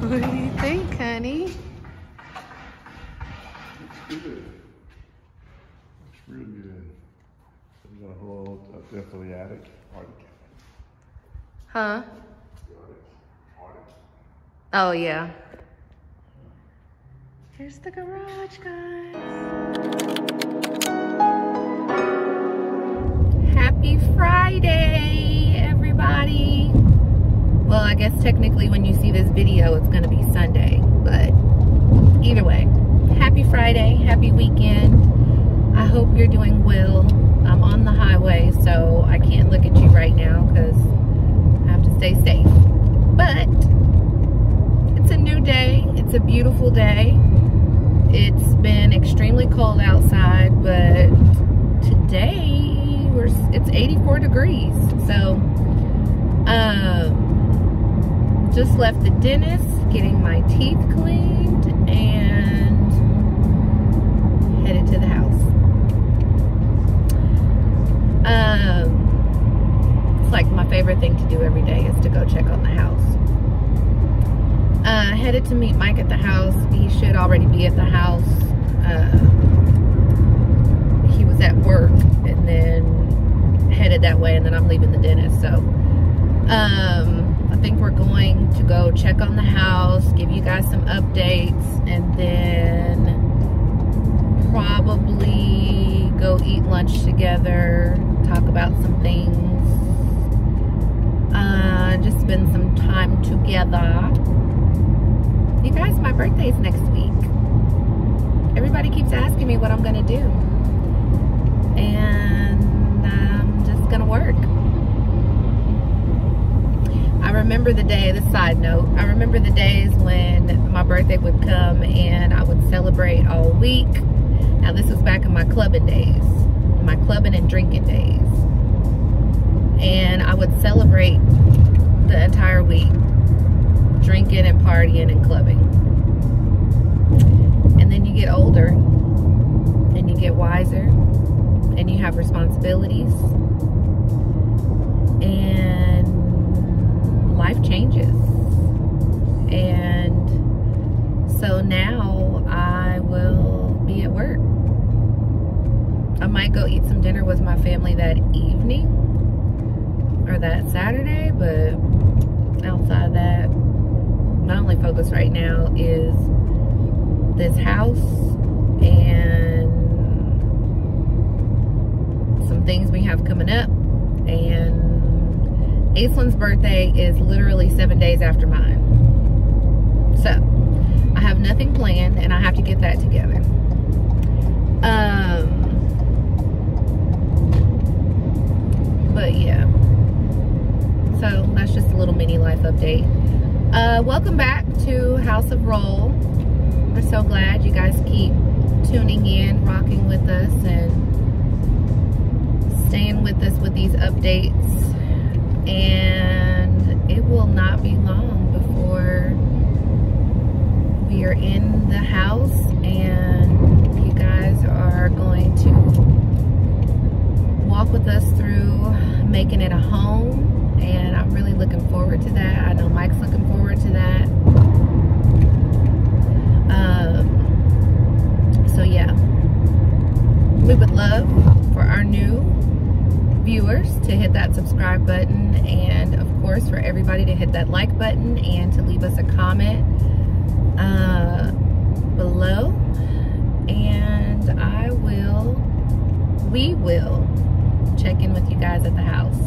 What do you think, honey? It's good. It's really good. We got a whole up there for the attic. Arctic. Huh? Oh, yeah. Here's the garage, guys. Happy Friday, everybody. Well, I guess technically when you see this video, it's going to be Sunday. But either way, happy Friday, happy weekend. I hope you're doing well. I'm on the highway, so I can't look at you right now because I have to stay safe. But it's a new day. It's a beautiful day. It's been extremely cold outside, but today we're it's 84 degrees. So um just left the dentist getting my teeth cleaned and headed to the house. Um it's like my favorite thing to do every day is to go check on the house. Uh, headed to meet Mike at the house. He should already be at the house. Uh, he was at work and then headed that way, and then I'm leaving the dentist. So, um, I think we're going to go check on the house, give you guys some updates, and then probably go eat lunch together, talk about some things, uh, just spend some time together. You guys, my birthday's next week. Everybody keeps asking me what I'm gonna do. And I'm just gonna work. I remember the day, the side note, I remember the days when my birthday would come and I would celebrate all week. Now this was back in my clubbing days, my clubbing and drinking days. And I would celebrate the entire week drinking and partying and clubbing. And then you get older and you get wiser and you have responsibilities and life changes. And so now I will be at work. I might go eat some dinner with my family that evening or that Saturday, but outside that, my only focus right now is this house and some things we have coming up. And Aislyn's birthday is literally seven days after mine. So, I have nothing planned and I have to get that together. Um, but yeah. So, that's just a little mini life update. Uh, welcome back to House of Rolle. We're so glad you guys keep tuning in, rocking with us, and staying with us with these updates. And it will not be long before we are in the house and you guys are going to walk with us through making it a home and I'm really looking forward to that. I know Mike's looking forward to that. Um, so yeah, we would love for our new viewers to hit that subscribe button and of course for everybody to hit that like button and to leave us a comment uh, below and I will, we will check in with you guys at the house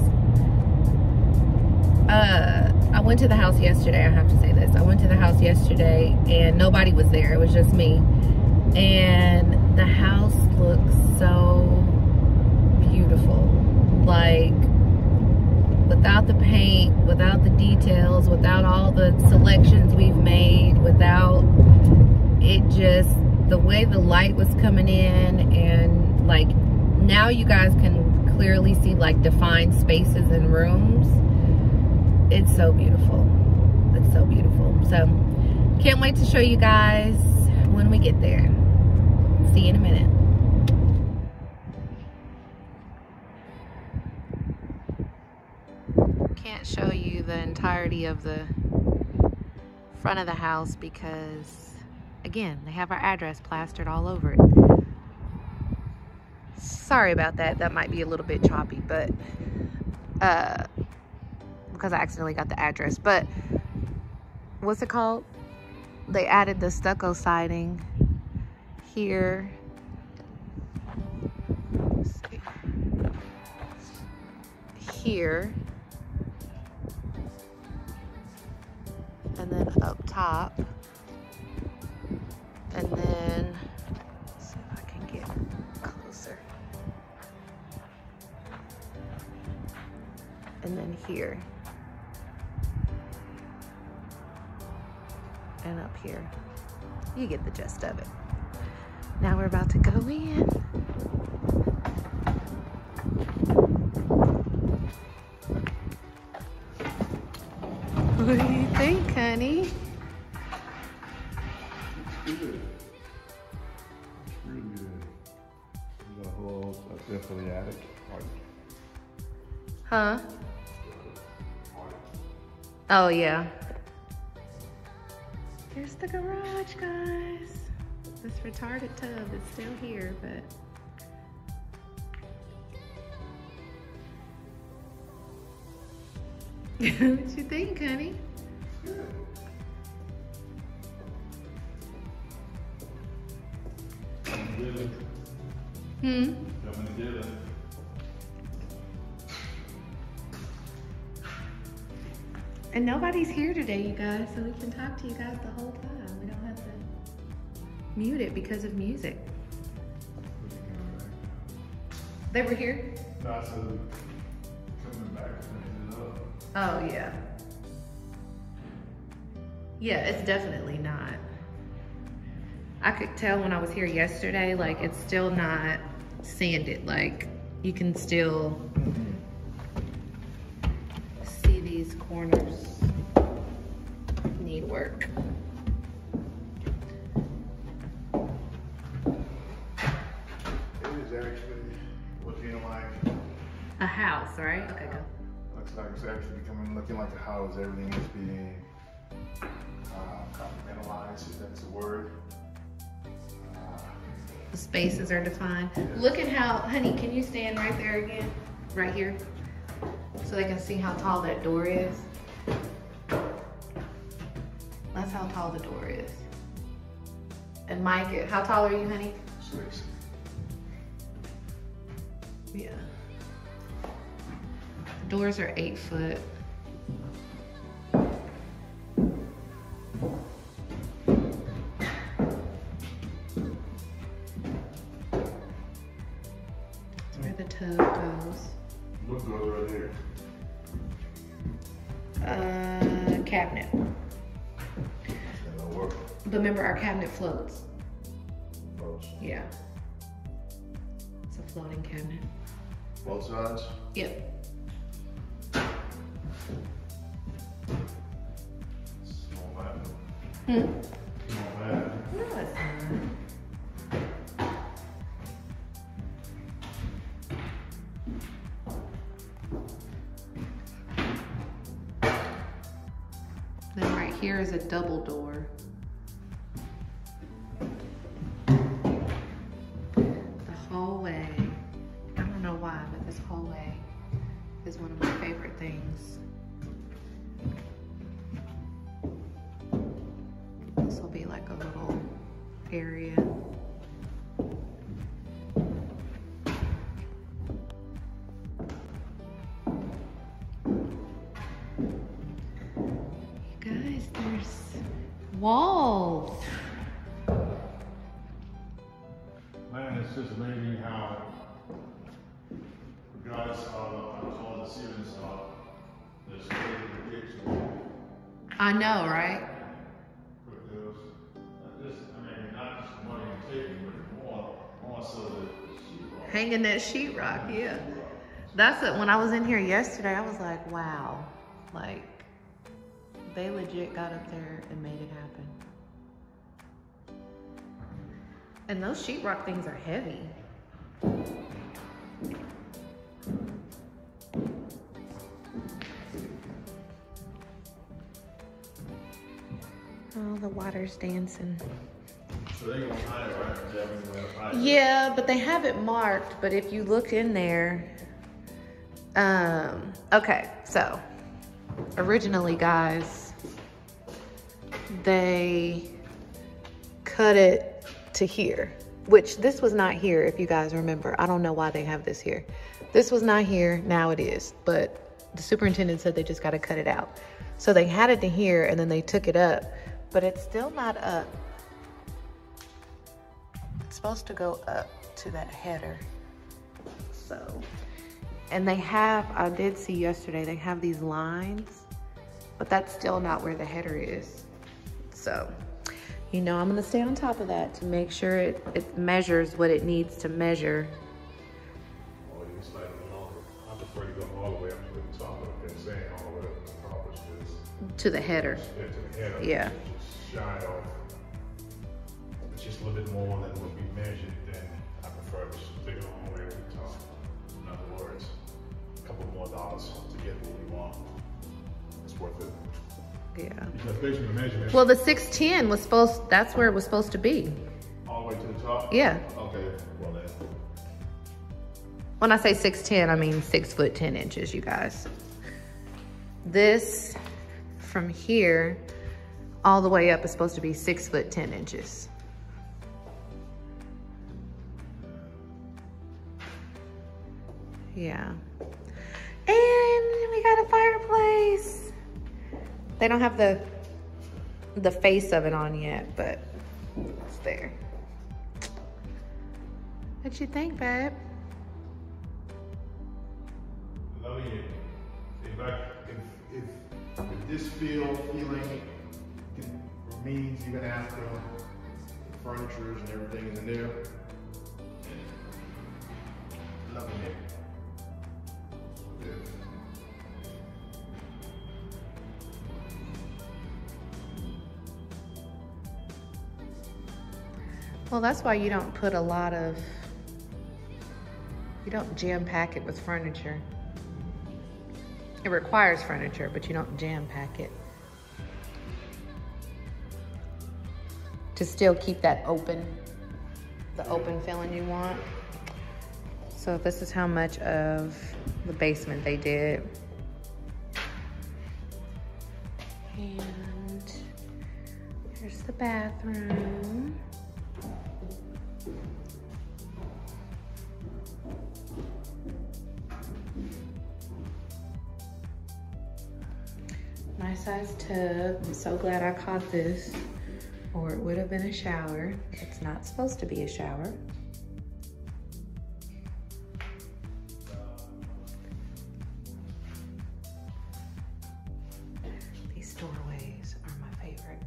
uh, I went to the house yesterday. I have to say this. I went to the house yesterday and nobody was there. It was just me. And the house looks so. Like, without the paint, without the details, without all the selections we've made, without it just, the way the light was coming in and like, now you guys can clearly see like defined spaces and rooms it's so beautiful. It's so beautiful. So, can't wait to show you guys when we get there. See you in a minute. The entirety of the front of the house because, again, they have our address plastered all over it. Sorry about that. That might be a little bit choppy, but uh, because I accidentally got the address. But what's it called? They added the stucco siding here. Here. Then up top. And then, see if I can get closer. And then here. And up here. You get the gist of it. Now we're about to go in. Huh? Oh, yeah. Here's the garage, guys. This retarded tub is still here, but. what you think, honey? Hmm? And nobody's here today, you guys, so we can talk to you guys the whole time. We don't have to mute it because of music. They were here? Said coming back. Oh, yeah. Yeah, it's definitely not. I could tell when I was here yesterday, like, it's still not sanded. Like, you can still compartmentalized, if that's a word. The spaces are defined. Look at how, honey, can you stand right there again? Right here? So they can see how tall that door is. That's how tall the door is. And Mike, how tall are you, honey? six. Yeah. The doors are eight foot. Uh, cabinet. But remember, our cabinet floats. Both, Yeah. It's a floating cabinet. both sides? Yep. Small. Hmm. Hallway is one of my favorite things. This will be like a little area. Hanging that sheetrock, yeah. That's it. When I was in here yesterday, I was like, wow. Like, they legit got up there and made it happen. And those sheetrock things are heavy. Oh, the water's dancing. Yeah, but they have it marked. But if you look in there, um, okay, so originally, guys, they cut it to here, which this was not here, if you guys remember. I don't know why they have this here. This was not here, now it is, but the superintendent said they just got to cut it out. So they had it to here and then they took it up, but it's still not up. It's supposed to go up to that header. So, and they have, I did see yesterday, they have these lines, but that's still not where the header is. So, you know, I'm gonna stay on top of that to make sure it, it measures what it needs to measure. Or you. I prefer to go all the way up to the top of it, saying all the way up to the top To the header. get to the head. Yeah. Just. It's just a little bit more than what we measured, then I prefer to stick it all the way to the top. In other words, a couple more dollars to get what we want. It's worth it. Yeah. Because based on the measurement, Well, the 610 was supposed, that's where it was supposed to be. all the way to the top? Yeah. Okay, well then, When I say 6'10", I mean six foot 10 inches, you guys. This, from here, all the way up is supposed to be six foot 10 inches. Yeah. And we got a fireplace. They don't have the the face of it on yet, but it's there. What you think, babe? loving it. If I, if, if, if this feel, feeling remains even after the furniture and everything is in there. Well, that's why you don't put a lot of, you don't jam pack it with furniture. It requires furniture, but you don't jam pack it. To still keep that open, the open feeling you want. So this is how much of the basement they did. And here's the bathroom. Tub. I'm so glad I caught this, or it would have been a shower. It's not supposed to be a shower. These doorways are my favorite.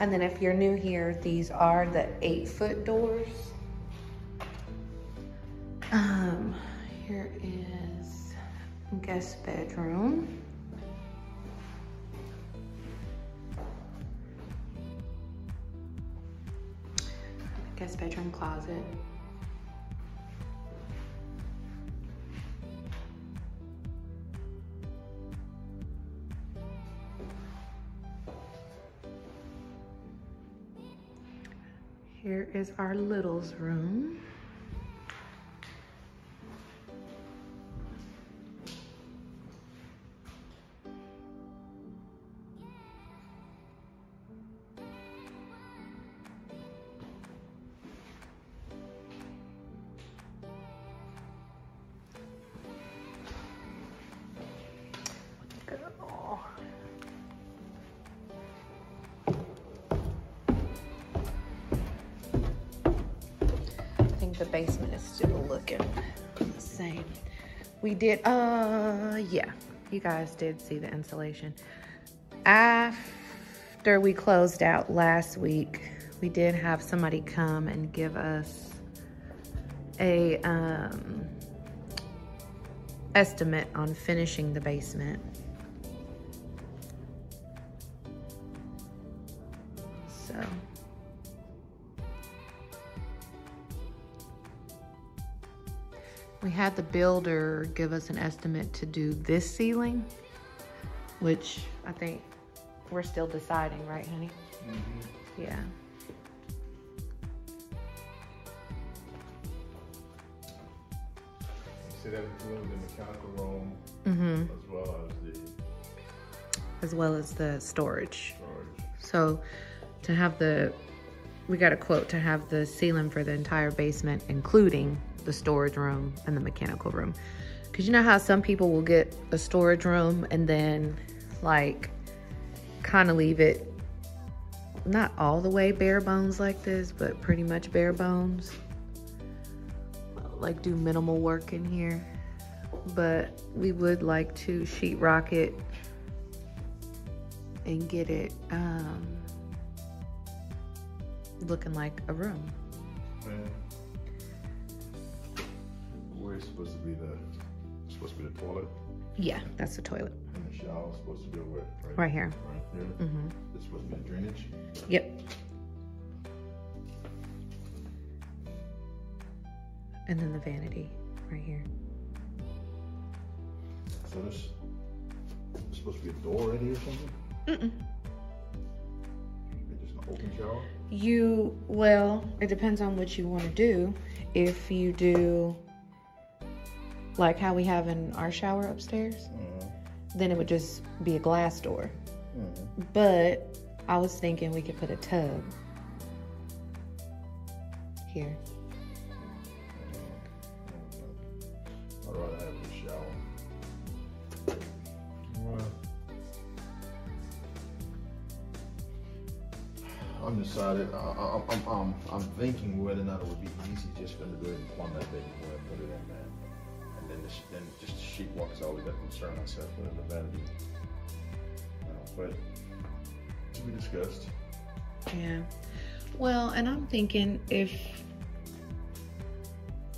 And then if you're new here, these are the eight foot doors. Um, guest bedroom. Guest bedroom closet. Here is our littles room. The basement is still looking the same. We did, uh, yeah, you guys did see the insulation. After we closed out last week, we did have somebody come and give us a um, estimate on finishing the basement. Had the builder give us an estimate to do this ceiling. which I think we're still deciding, right, honey? Mm-hmm. Yeah. You see that includes the mechanical room Mm-hmm. as well as the As well as the storage. storage. So to have the, we got a quote to have the ceiling for the entire basement, including the storage room and the mechanical room. Cause you know how some people will get a storage room and then like kind of leave it not all the way bare bones like this, but pretty much bare bones. Like do minimal work in here. But we would like to sheetrock it and get it um, looking like a room. And where's supposed to be the supposed to be the toilet Yeah, that's the toilet and the shower supposed to be where? Right, right here. right here. hmm It's supposed to be the drainage. Yep. And then the vanity right here. So this there's supposed to be a door in here or something. Mm-mm. Just an open shower. You, well, it depends on what you want to do. If you do like how we have in our shower upstairs, Mm-hmm. then it would just be a glass door. Mm-hmm. But I was thinking we could put a tub here. I'd rather have the shower. Well, I'm decided. I, I, I'm, I'm, I'm thinking whether or not it would be easy just for them to go ahead and plumb that baby boy and put it in there, then the, then just the sheet is got to concern with in the vanity. Uh, but to be discussed. Yeah. Well, and I'm thinking if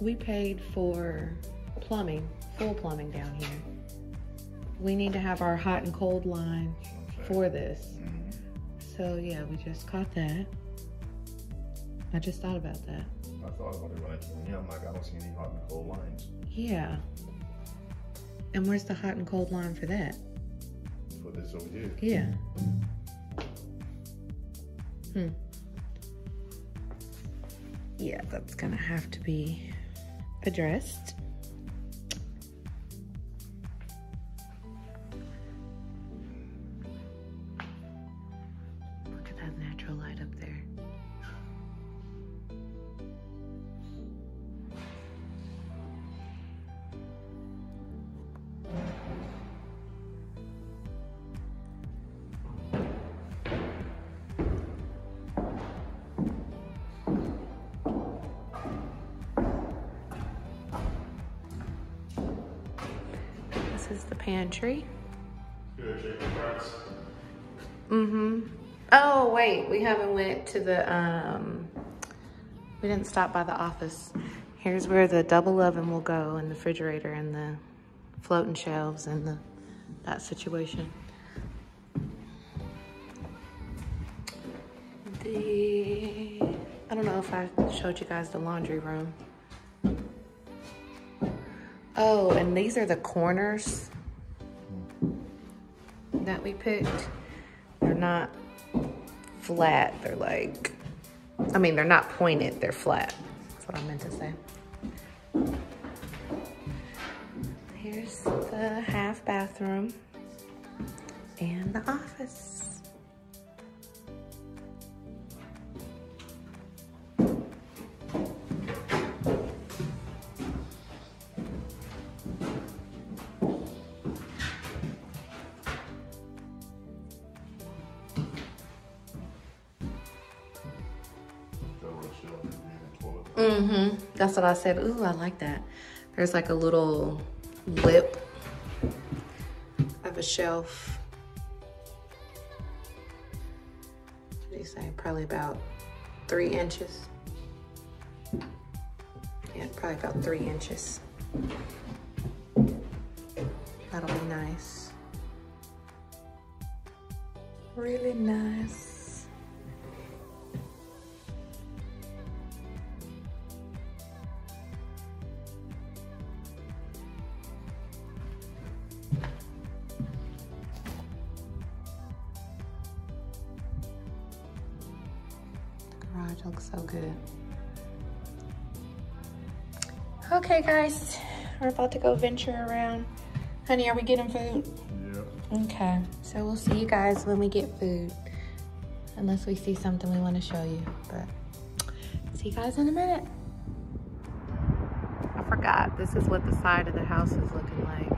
we paid for plumbing, full plumbing down here, we need to have our hot and cold line for this. Mhm. So yeah, we just caught that. I just thought about that. I thought about it when I came in. I'm like, I don't see any hot and cold lines Yeah. And where's the hot and cold line for that? for this over here. Yeah. Hmm. Yeah, that's gonna have to be addressed. Look at that natural light up there. Pantry. Good, shaking parts. Mm-hmm. Oh wait, we haven't went to the um we didn't stop by the office. Here's where the double oven will go and the refrigerator and the floating shelves and the that situation. The I don't know if I showed you guys the laundry room. Oh, and these are the corners that we picked. They're not flat. They're like, I mean, they're not pointed. They're flat. That's what I meant to say. Here's the half bathroom and the office. Mm-hmm. That's what I said. Ooh, I like that. There's like a little lip of a shelf. What do you say? Probably about three inches. Yeah, probably about three inches. Looks so good. Okay, guys, we're about to go venture around. Honey, are we getting food? Yep. Okay, so we'll see you guys when we get food. Unless we see something we want to show you, but see you guys in a minute. I forgot, this is what the side of the house is looking like.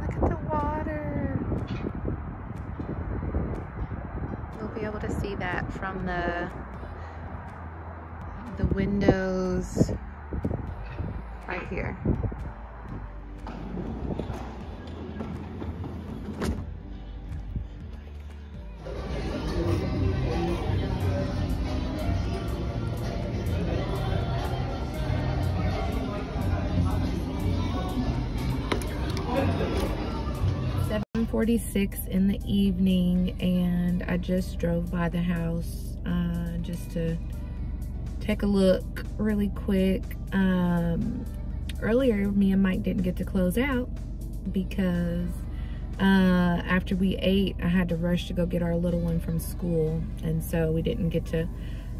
Look at the water. You'll be able to see that from the the windows right here. Seven forty-six in the evening, and I just drove by the house uh, just to take a look really quick. Um, earlier, me and Mike didn't get to close out because uh, after we ate, I had to rush to go get our little one from school. And so we didn't get to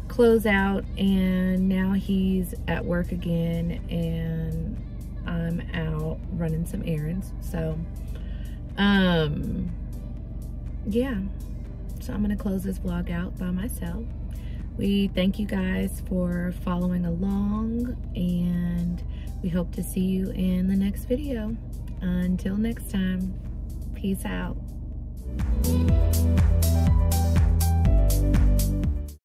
close out. And now he's at work again and I'm out running some errands. So, um, yeah. So I'm going to close this vlog out by myself. We thank you guys for following along and we hope to see you in the next video. Until next time, peace out.